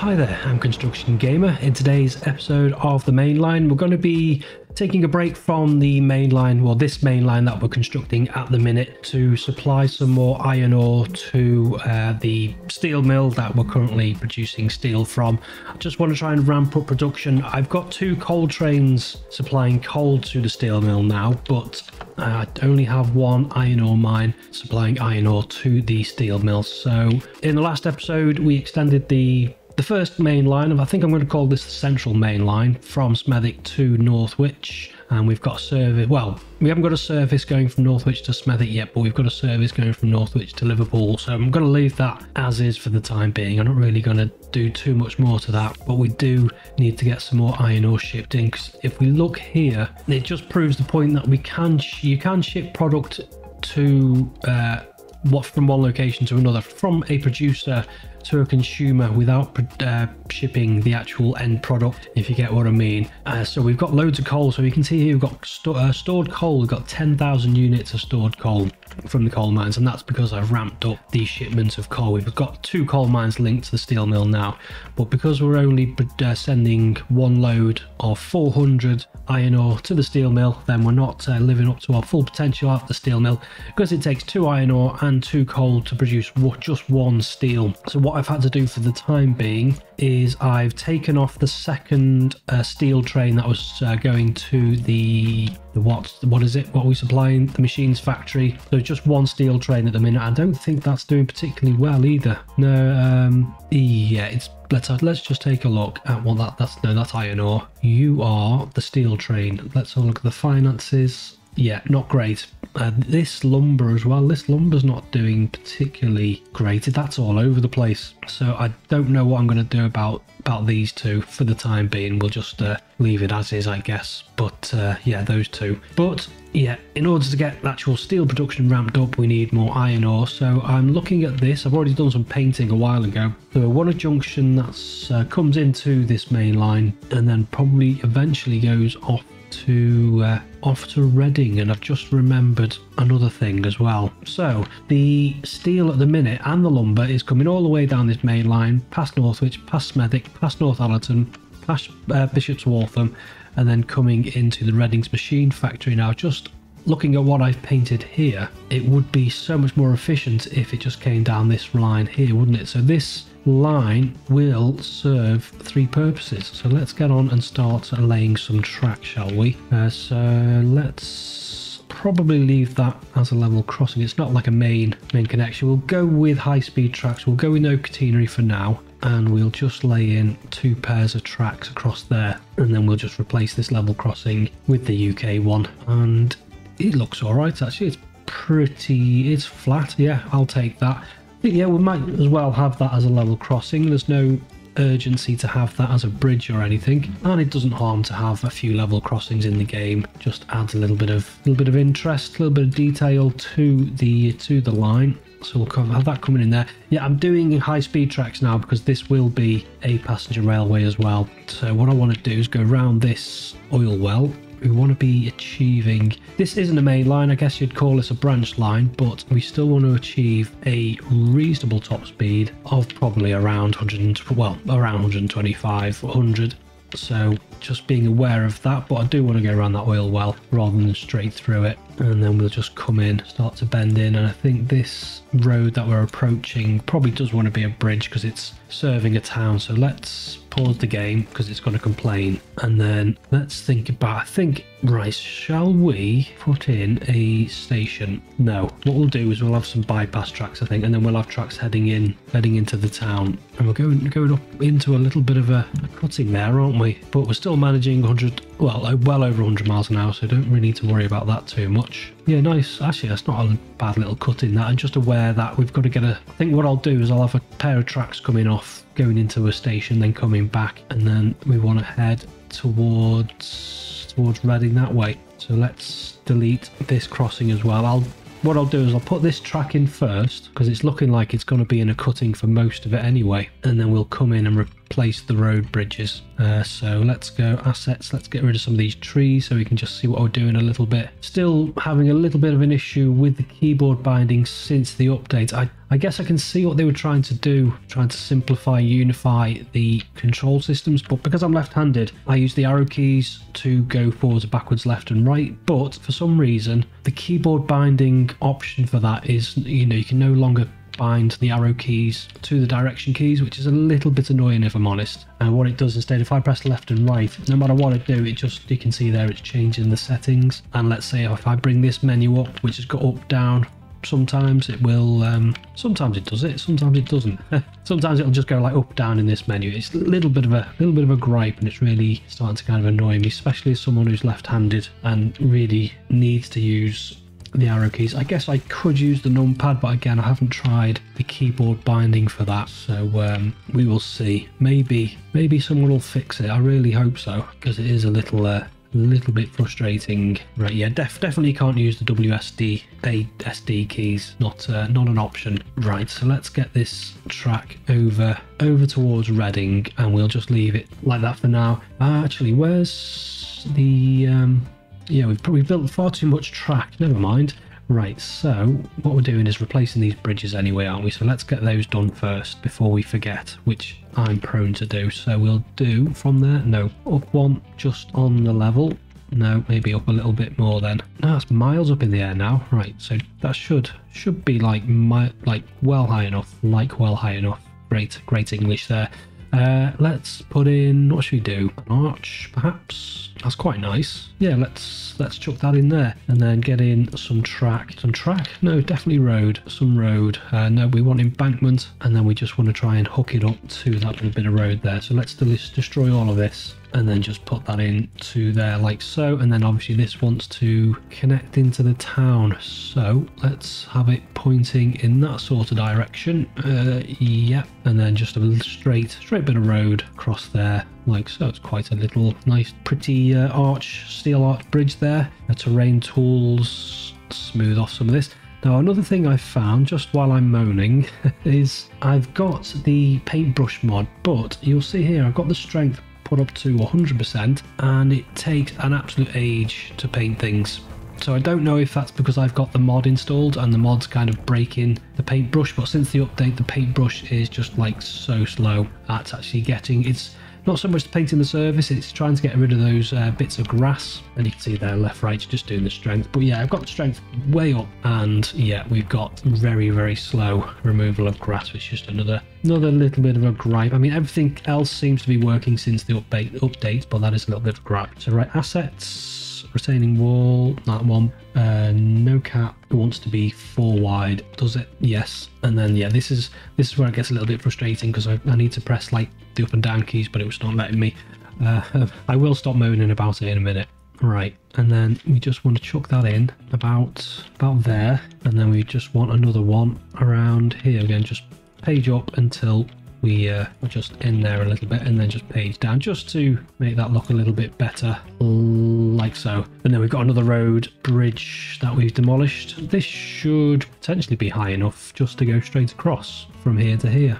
Hi there, I'm Construction Gamer. In today's episode of the Mainline, we're going to be taking a break from the mainline, well, this mainline that we're constructing at the minute to supply some more iron ore to uh, the steel mill that we're currently producing steel from. I just want to try and ramp up production. I've got two coal trains supplying coal to the steel mill now, but I only have one iron ore mine supplying iron ore to the steel mill. So in the last episode, we extended the the first main line, I think I'm going to call this the central main line from Smethwick to Northwich. And we've got a service, well, we haven't got a service going from Northwich to Smethwick yet, but we've got a service going from Northwich to Liverpool. So I'm going to leave that as is for the time being. I'm not really going to do too much more to that, but we do need to get some more iron ore shipped in. Because if we look here, it just proves the point that we can, you can ship product to uh, what from one location to another from a producer to a consumer without uh, shipping the actual end product, if you get what I mean. Uh, so we've got loads of coal. So you can see here we've got st uh, stored coal. We've got 10,000 units of stored coal from the coal mines, and that's because I've ramped up the shipments of coal. We've got two coal mines linked to the steel mill now, but because we're only uh, sending one load of 400 iron ore to the steel mill, then we're not uh, living up to our full potential at the steel mill because it takes two iron ore and two coal to produce just one steel. So what I've had to do for the time being is I've taken off the second uh, steel train that was uh, going to the the what what is it? What are we supplying? The machines factory. So just one steel train at the minute. I don't think that's doing particularly well either. No um yeah it's let's let's just take a look at what that that's no that's iron ore. You are the steel train. Let's have a look at the finances. Yeah not great uh, this lumber as well. This lumber's not doing particularly great. That's all over the place. So i don't know what i'm going to do about about these two for the time being. We'll just uh, leave it as is i guess. But uh, yeah those two. But yeah in order to get actual steel production ramped up we need more iron ore. So i'm looking at this. I've already done some painting a while ago. So i want junction that uh, comes into this main line and then probably eventually goes off to uh, off to Reading and I've just remembered another thing as well. So the steel at the minute and the lumber is coming all the way down this main line past Northwich, past Smethwick, past Northallerton, past uh, Bishop's Waltham and then coming into the Reading's machine factory now just looking at what I've painted here, it would be so much more efficient if it just came down this line here, wouldn't it? So this line will serve three purposes. So let's get on and start laying some track, shall we? Uh, so let's probably leave that as a level crossing. It's not like a main main connection. We'll go with high speed tracks. We'll go with no catenary for now. And we'll just lay in two pairs of tracks across there. And then we'll just replace this level crossing with the UK one. And it looks all right, actually. It's pretty, it's flat. Yeah, I'll take that yeah, we might as well have that as a level crossing. There's no urgency to have that as a bridge or anything. And it doesn't harm to have a few level crossings in the game. Just adds a little bit of little bit of interest a little bit of detail to the to the line. So we'll have that coming in there. Yeah i'm doing high speed tracks now because this will be a passenger railway as well. So what i want to do is go around this oil well we want to be achieving. This isn't a main line, I guess you'd call this a branch line, but we still want to achieve a reasonable top speed of probably around 100, well, around 125, 100. So just being aware of that, but I do want to go around that oil well rather than straight through it. And then we'll just come in, start to bend in. And I think this road that we're approaching probably does want to be a bridge because it's serving a town. So let's pause the game because it's going to complain. And then let's think about, I think, right, shall we put in a station? No, what we'll do is we'll have some bypass tracks, I think, and then we'll have tracks heading in, heading into the town. And we're going, going up into a little bit of a, a cutting there, aren't we? But we're still managing 100, well, uh, well over 100 miles an hour, so don't really need to worry about that too much. Yeah, nice. Actually, that's not a bad little cut in that. I'm just aware that we've got to get a... I think what I'll do is I'll have a pair of tracks coming off, going into a station, then coming back, and then we want to head towards towards Reading that way. So let's delete this crossing as well. I'll what I'll do is I'll put this track in first because it's looking like it's going to be in a cutting for most of it anyway. And then we'll come in and replace the road bridges. Uh, so let's go assets. Let's get rid of some of these trees so we can just see what we're doing a little bit. Still having a little bit of an issue with the keyboard binding since the update. I, I guess I can see what they were trying to do, trying to simplify, unify the control systems. But because I'm left-handed, I use the arrow keys to go forwards, backwards, left and right. But for some reason, the keyboard binding option for that is, you know, you can no longer bind the arrow keys to the direction keys, which is a little bit annoying if I'm honest. And what it does instead, if I press left and right, no matter what I do, it just, you can see there, it's changing the settings. And let's say if I bring this menu up, which has got up, down, sometimes it will um, sometimes it does it sometimes it doesn't sometimes it'll just go like up down in this menu it's a little bit of a little bit of a gripe and it's really starting to kind of annoy me especially as someone who's left-handed and really needs to use the arrow keys. I guess I could use the numpad, but again, I haven't tried the keyboard binding for that, so um, we will see. Maybe, maybe someone will fix it. I really hope so, because it is a little, uh, little bit frustrating. Right, yeah, def definitely can't use the WSD SD keys. Not, uh, not an option. Right, so let's get this track over, over towards Reading, and we'll just leave it like that for now. Uh, actually, where's the um, yeah, we've probably built far too much track. Never mind. Right, so what we're doing is replacing these bridges anyway, aren't we? So let's get those done first before we forget, which I'm prone to do. So we'll do from there, no, up one just on the level. No, maybe up a little bit more then. No, it's miles up in the air now. Right, so that should should be like my, like well high enough, like well high enough. Great, great English there. Uh, let's put in, what should we do? An arch, perhaps? That's quite nice. Yeah, let's let's chuck that in there. And then get in some track. Some track? No, definitely road. Some road. Uh, no, we want embankment. And then we just want to try and hook it up to that little bit of road there. So let's destroy all of this and then just put that in to there like so and then obviously this wants to connect into the town. So let's have it pointing in that sort of direction. Uh yeah and then just a straight straight bit of road across there like so. It's quite a little nice pretty uh, arch steel arch bridge there. Terrain tools smooth off some of this. Now another thing I found just while I'm moaning is I've got the paintbrush mod but you'll see here I've got the strength put up to 100% and it takes an absolute age to paint things. So I don't know if that's because I've got the mod installed and the mod's kind of breaking the paintbrush, but since the update, the paintbrush is just like so slow at actually getting, it's not so much the painting the surface, it's trying to get rid of those uh, bits of grass. And you can see there, left, right, just doing the strength. But yeah, I've got the strength way up. And yeah, we've got very, very slow removal of grass, which is just another another little bit of a gripe. I mean, everything else seems to be working since the update, update but that is a little bit of a gripe. So right, assets, retaining wall, that one. Uh, no cap wants to be four wide. Does it? Yes. And then yeah, this is this is where it gets a little bit frustrating because I, I need to press like the up and down keys, but it was not letting me. Uh, I will stop moaning about it in a minute. Right, and then we just want to chuck that in about about there, and then we just want another one around here again, just page up until we uh, just in there a little bit and then just page down just to make that look a little bit better like so. And then we've got another road bridge that we've demolished. This should potentially be high enough just to go straight across from here to here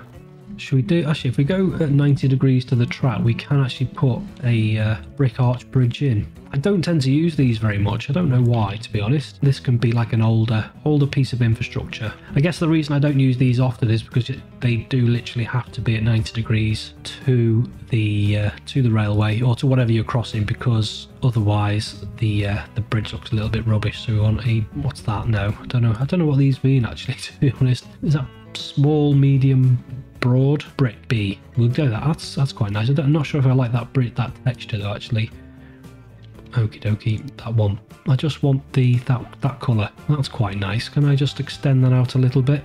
should we do actually if we go at 90 degrees to the track we can actually put a uh, brick arch bridge in. I don't tend to use these very much. I don't know why to be honest. This can be like an older older piece of infrastructure. I guess the reason I don't use these often is because they do literally have to be at 90 degrees to the uh, to the railway or to whatever you're crossing because otherwise the uh, the bridge looks a little bit rubbish. So we want a what's that no I don't know. I don't know what these mean actually to be honest. Is that small medium broad brick B. We'll go that. That's that's quite nice. I'm not sure if I like that brick that texture though. Actually, okie dokie, that one. I just want the that that colour. That's quite nice. Can I just extend that out a little bit?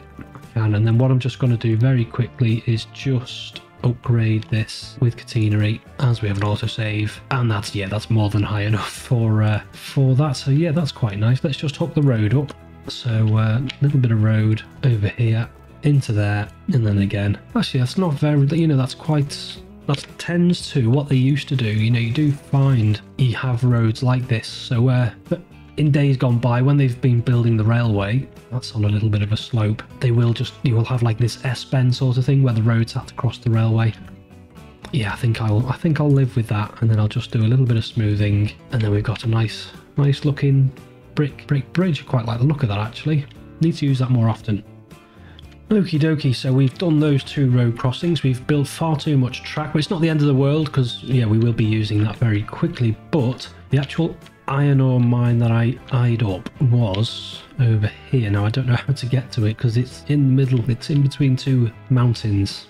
Can. And then what I'm just going to do very quickly is just upgrade this with catenary as we have an autosave and that's yeah that's more than high enough for uh, for that so yeah that's quite nice let's just hook the road up so a uh, little bit of road over here into there and then again. Actually, that's not very, you know, that's quite, that tends to what they used to do. You know, you do find you have roads like this. So where, uh, in days gone by, when they've been building the railway, that's on a little bit of a slope, they will just, you will have like this S-bend sort of thing where the roads have to cross the railway. yeah, I think I'll I think I'll live with that, and then I'll just do a little bit of smoothing, and then we've got a nice nice looking brick brick bridge. I quite like the look of that actually. Need to use that more often. Okie dokie, so we've done those two road crossings. We've built far too much track, but it's not the end of the world because, yeah, we will be using that very quickly. But the actual iron ore mine that I eyed up was over here. Now, I don't know how to get to it because it's in the middle, it's in between two mountains.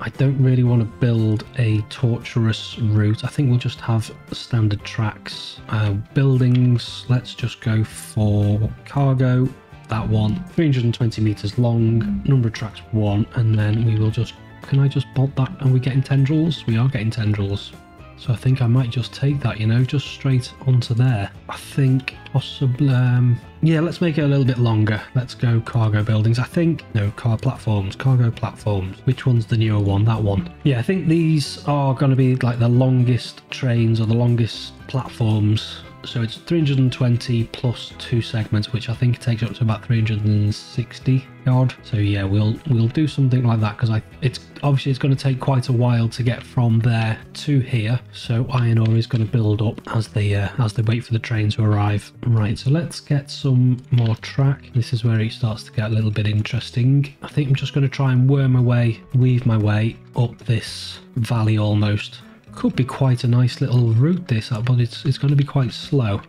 I don't really want to build a tortuous route. I think we'll just have standard tracks. Uh, buildings, let's just go for cargo that one 320 meters long number of tracks one and then we will just can i just bolt that and we getting tendrils? We are getting tendrils. So i think i might just take that you know just straight onto there. I think possibly um, yeah let's make it a little bit longer. Let's go cargo buildings. I think no car platforms cargo platforms. Which one's the newer one? That one. Yeah i think these are going to be like the longest trains or the longest platforms so it's 320 plus two segments, which I think takes up to about 360 odd. So yeah, we'll we'll do something like that because I it's obviously it's going to take quite a while to get from there to here. So iron ore is going to build up as they uh, as they wait for the train to arrive. Right, so let's get some more track. This is where it starts to get a little bit interesting. I think I'm just going to try and worm my way, weave my way up this valley almost could be quite a nice little route this, up, but it's it's going to be quite slow.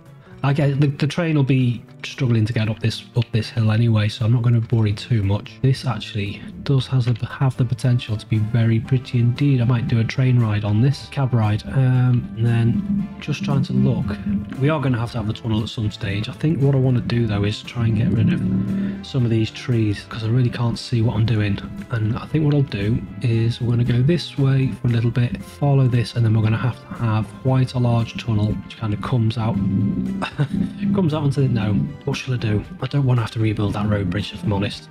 I guess the, the train will be struggling to get up this up this hill anyway, so I'm not going to worry too much. This actually does has a, have the potential to be very pretty indeed. I might do a train ride on this cab ride. Um, and then just trying to look. We are going to have to have a tunnel at some stage. I think what I want to do though is try and get rid of some of these trees because I really can't see what I'm doing. And I think what I'll do is we're going to go this way for a little bit, follow this, and then we're going to have to have quite a large tunnel which kind of comes out comes out onto the no. What shall I do? I don't want to have to rebuild that road bridge if I'm honest.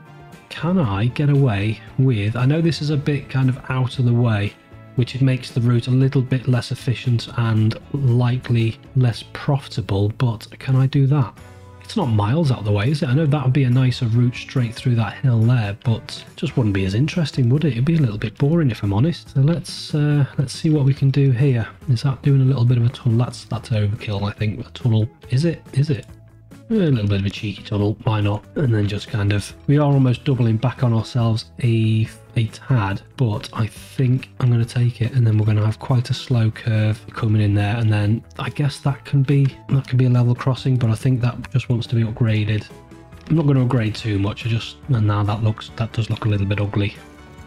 Can I get away with... I know this is a bit kind of out of the way, which makes the route a little bit less efficient and likely less profitable, but can I do that? It's not miles out of the way, is it? I know that would be a nicer route straight through that hill there, but just wouldn't be as interesting, would it? It'd be a little bit boring if I'm honest. So let's uh, let's see what we can do here. Is that doing a little bit of a tunnel? That's that's overkill, I think. A tunnel is it? Is it? A little bit of a cheeky tunnel, why not? And then just kind of, we are almost doubling back on ourselves a, a tad, but I think I'm going to take it and then we're going to have quite a slow curve coming in there. And then I guess that can be, that can be a level crossing, but I think that just wants to be upgraded. I'm not going to upgrade too much, I just, and now that looks, that does look a little bit ugly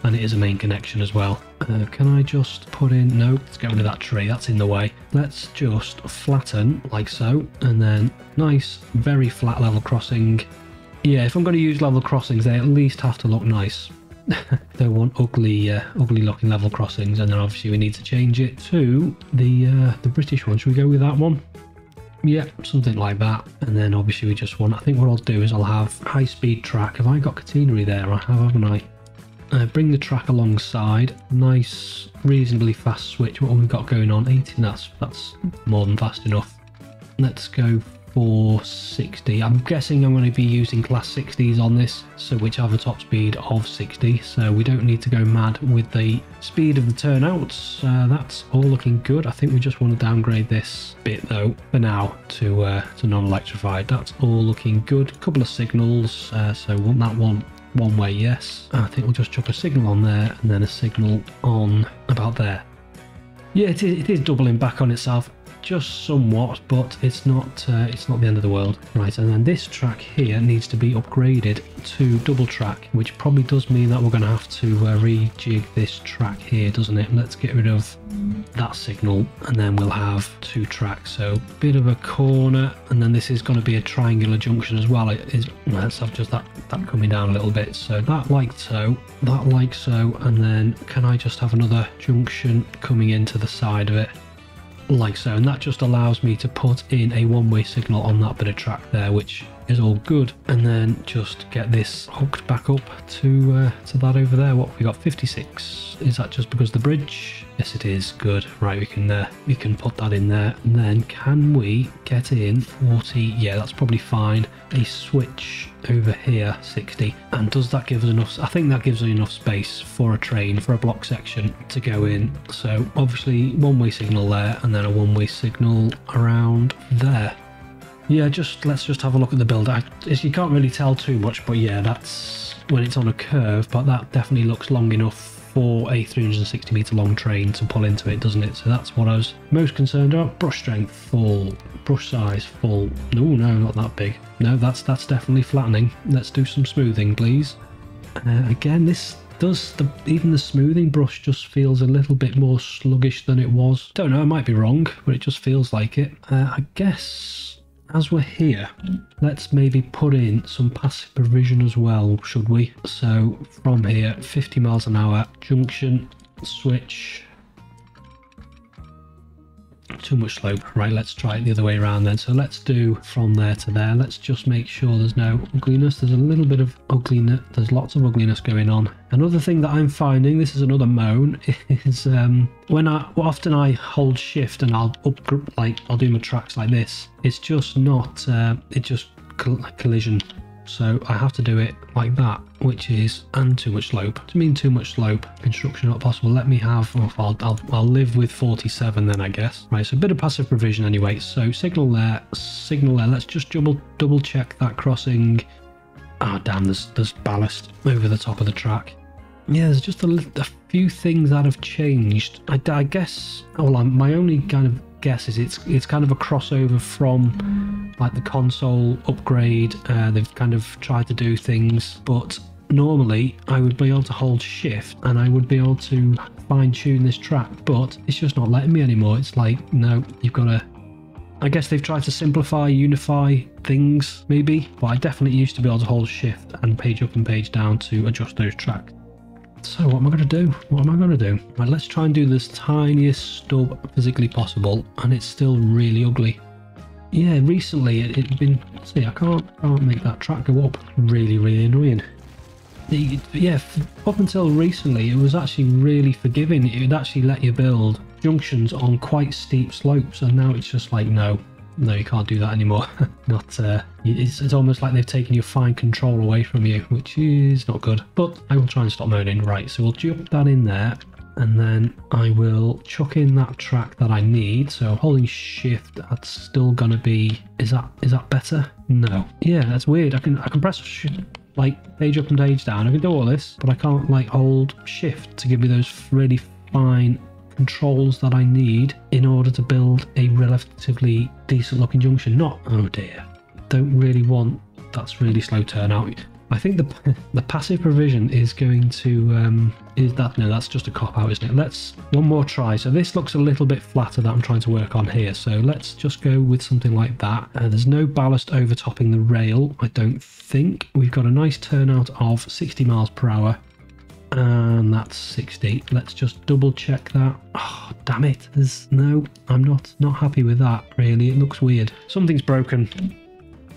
and it is a main connection as well. Uh, can I just put in, no, let's get rid of that tree, that's in the way. Let's just flatten like so, and then nice, very flat level crossing. Yeah, if I'm going to use level crossings, they at least have to look nice. Don't want ugly, uh, ugly looking level crossings, and then obviously we need to change it to the uh, the British one. Should we go with that one? Yeah, something like that. And then obviously we just want, I think what I'll do is I'll have high speed track. Have I got catenary there? I have, haven't I? Uh, bring the track alongside. Nice, reasonably fast switch. What we've got going on? 18. That's that's more than fast enough. Let's go for 60. I'm guessing I'm going to be using class 60s on this, so which have a top speed of 60. So we don't need to go mad with the speed of the turnouts. Uh, that's all looking good. I think we just want to downgrade this bit though for now to uh, to non-electrified. That's all looking good. Couple of signals. Uh, so want that one one way yes. I think we'll just chuck a signal on there and then a signal on about there. Yeah, it is, it is doubling back on itself just somewhat, but it's not uh, it's not the end of the world. Right, and then this track here needs to be upgraded to double track, which probably does mean that we're going to have to uh, rejig this track here, doesn't it? Let's get rid of that signal, and then we'll have two tracks. So bit of a corner, and then this is going to be a triangular junction as well. It is, let's have just that that coming down a little bit. So that like so, that like so, and then can I just have another junction coming into the side of it? Like so and that just allows me to put in a one-way signal on that bit of track there which is all good. And then just get this hooked back up to uh, to that over there. What we got? 56. Is that just because the bridge? Yes, it is. Good. Right, we can uh, we can put that in there. And then can we get in 40? Yeah, that's probably fine. A switch over here, 60. And does that give us enough? I think that gives us enough space for a train, for a block section to go in. So obviously one-way signal there and then a one-way signal around there. Yeah, just let's just have a look at the build. I, you can't really tell too much, but yeah, that's when it's on a curve, but that definitely looks long enough for a 360 meter long train to pull into it, doesn't it? So that's what I was most concerned about. Brush strength full, brush size full. No, no, not that big. No, that's that's definitely flattening. Let's do some smoothing, please. Uh, again, this does the even the smoothing brush just feels a little bit more sluggish than it was. Don't know, I might be wrong, but it just feels like it. Uh, I guess as we're here, let's maybe put in some passive provision as well, should we? So from here, 50 miles an hour, junction, switch, too much slope. Right, let's try it the other way around then. So let's do from there to there. Let's just make sure there's no ugliness. There's a little bit of ugliness. There's lots of ugliness going on. Another thing that I'm finding, this is another moan, is um, when I often I hold shift and I'll up like I'll do my tracks like this. It's just not. Uh, it just collision so I have to do it like that, which is, and too much slope. To mean too much slope, construction not possible. Let me have, oh, I'll, I'll, I'll live with 47 then, I guess. Right, so a bit of passive provision anyway. So signal there, signal there. Let's just double, double check that crossing. Ah, oh, damn, there's, there's ballast over the top of the track. Yeah, there's just a, a few things that have changed. I, I guess, well, I'm, my only kind of guess is it's it's kind of a crossover from like the console upgrade. Uh, they've kind of tried to do things, but normally I would be able to hold shift and I would be able to fine tune this track, but it's just not letting me anymore. It's like, no, you've got to. I guess they've tried to simplify, unify things, maybe, but I definitely used to be able to hold shift and page up and page down to adjust those tracks. So what am I going to do? What am I going to do? Let's try and do this tiniest stub physically possible, and it's still really ugly. Yeah, recently it, has been. See, I can't can't make that track go up. Really, really annoying. It, yeah, up until recently, it was actually really forgiving. It would actually let you build junctions on quite steep slopes, and now it's just like no, no, you can't do that anymore. not, uh, it's, it's almost like they've taken your fine control away from you, which is not good. But I will try and stop moaning. Right, so we'll jump that in there and then I will chuck in that track that I need. So holding shift, that's still gonna be, is that is that better? No. Yeah, that's weird. I can I can press like page up and page down. I can do all this, but I can't like hold shift to give me those really fine controls that I need in order to build a relatively decent looking junction. Not, oh dear, don't really want, that's really slow turnout. I think the the passive provision is going to um, is that no that's just a cop out isn't it? Let's one more try. So this looks a little bit flatter that I'm trying to work on here. So let's just go with something like that. Uh, there's no ballast overtopping the rail I don't think. We've got a nice turnout of 60 miles per hour and that's 60 let's just double check that. Oh damn it. There's no i'm not not happy with that really. It looks weird. Something's broken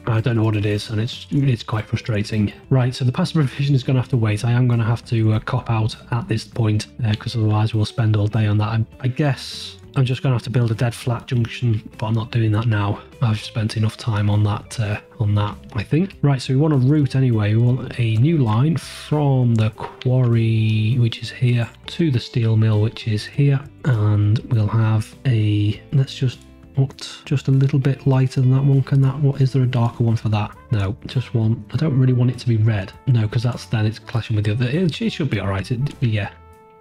I don't know what it is, and it's it's quite frustrating. Right, so the passive provision is going to have to wait. I am going to have to uh, cop out at this point because uh, otherwise we'll spend all day on that. I, I guess I'm just going to have to build a dead flat junction, but I'm not doing that now. I've spent enough time on that, uh, on that, I think. Right, so we want a route anyway. We want a new line from the quarry, which is here, to the steel mill, which is here. And we'll have a, let's just what just a little bit lighter than that one can that what is there a darker one for that no just one i don't really want it to be red no because that's then it's clashing with the other it, it should be all right it, yeah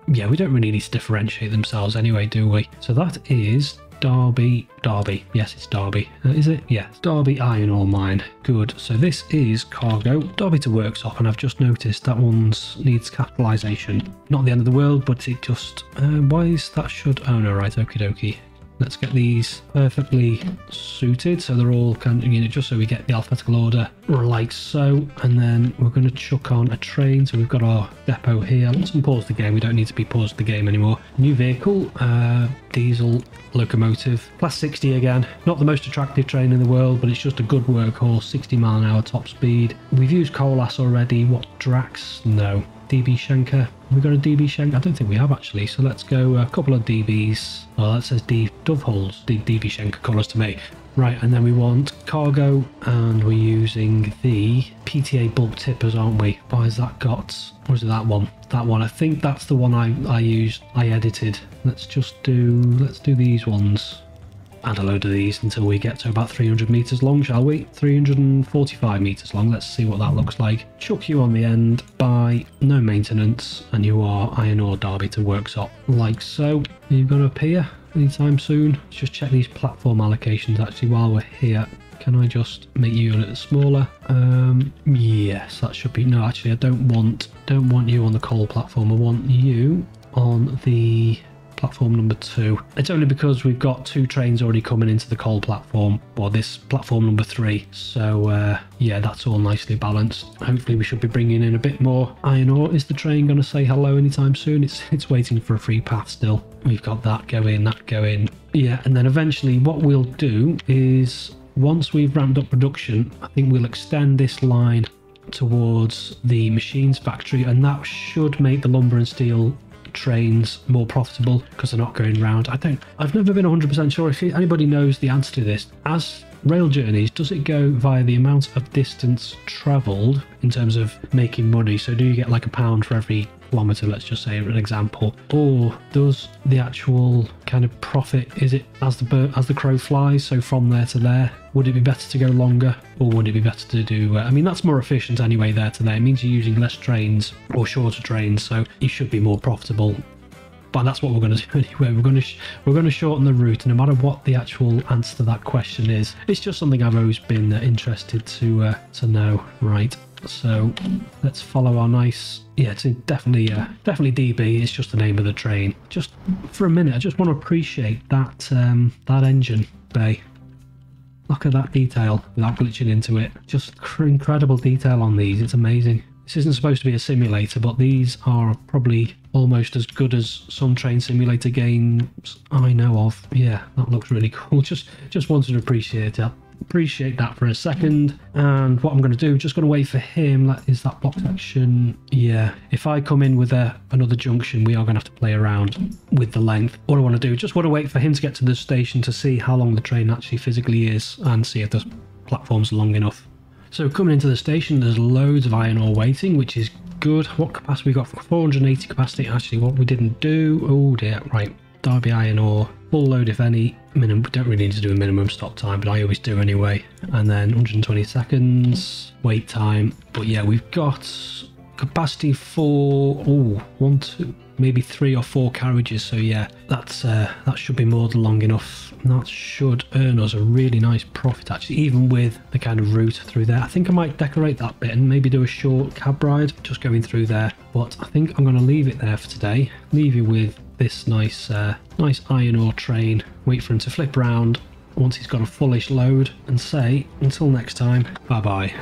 yeah, we don't really need to differentiate themselves anyway, do we? So that is Derby, Derby. Yes, it's Derby. Uh, is it? Yeah, Derby Iron Ore Mine. Good. So this is cargo. Derby to Worksop, and I've just noticed that one's needs capitalisation. Not the end of the world, but it just... Uh, why is that should... Oh no, right, okie dokie. Let's get these perfectly suited so they're all kind of, you know, just so we get the alphabetical order like so. And then we're going to chuck on a train. So we've got our depot here. Let's unpause the game. We don't need to be paused the game anymore. New vehicle, uh, diesel locomotive. Class 60 again. Not the most attractive train in the world, but it's just a good workhorse. 60 mile an hour top speed. We've used Colas already. What, Drax? No. DB Schenker. Have we got a DB Schenker? I don't think we have actually. So let's go a couple of DBs. Oh, that says D Doveholes. D DB Schenker colours to me. Right, and then we want cargo, and we're using the PTA bulk tippers, aren't we? Why has that got? Is it that one? That one. I think that's the one I I used. I edited. Let's just do. Let's do these ones add a load of these until we get to about 300 meters long, shall we? 345 meters long. Let's see what that looks like. Chuck you on the end by no maintenance, and you are iron ore Derby to Worksop, like so. Are you going to appear anytime soon? Let's just check these platform allocations actually while we're here. Can I just make you a little smaller? Um, yes, that should be. No, actually, I don't want don't want you on the coal platform. I want you on the platform number two. It's only because we've got two trains already coming into the coal platform, or this platform number three. So uh, yeah, that's all nicely balanced. Hopefully we should be bringing in a bit more iron ore. Is the train going to say hello anytime soon? It's, it's waiting for a free path still. We've got that going, that going. Yeah, and then eventually what we'll do is once we've ramped up production, I think we'll extend this line towards the machines factory and that should make the lumber and steel trains more profitable because they're not going round. I don't, I've never been 100% sure if anybody knows the answer to this. As rail journeys, does it go via the amount of distance travelled in terms of making money? So do you get like a pound for every kilometer, let's just say an example, or does the actual kind of profit is it as the bird, as the crow flies, so from there to there? Would it be better to go longer, or would it be better to do? Uh, I mean, that's more efficient anyway. There to there, it means you're using less trains or shorter trains, so you should be more profitable but that's what we're going to do anyway. We're going to we're going to shorten the route, no matter what the actual answer to that question is. It's just something I've always been uh, interested to uh, to know. Right. So let's follow our nice. Yeah, it's definitely uh, definitely DB. It's just the name of the train. Just for a minute, I just want to appreciate that um, that engine bay. Look at that detail without glitching into it. Just incredible detail on these. It's amazing. This isn't supposed to be a simulator, but these are probably almost as good as some train simulator games I know of. Yeah, that looks really cool. Just just wanted to appreciate it appreciate that for a second. And what I'm going to do, just going to wait for him. That is that block section. Yeah, if I come in with a, another junction, we are going to have to play around with the length. What I want to do, just want to wait for him to get to the station to see how long the train actually physically is and see if the platform's long enough. So coming into the station, there's loads of iron ore waiting, which is good. What capacity we got? 480 capacity. Actually, what we didn't do. Oh dear. Right. Derby iron ore full load if any minimum don't really need to do a minimum stop time but i always do anyway. And then 120 seconds wait time. But yeah we've got capacity for oh one two maybe three or four carriages. So yeah that's uh, that should be more than long enough. That should earn us a really nice profit actually even with the kind of route through there. I think i might decorate that bit and maybe do a short cab ride just going through there. But i think i'm going to leave it there for today. Leave you with this nice, uh, nice iron ore train, wait for him to flip around once he's got a fullish load, and say, until next time, bye bye.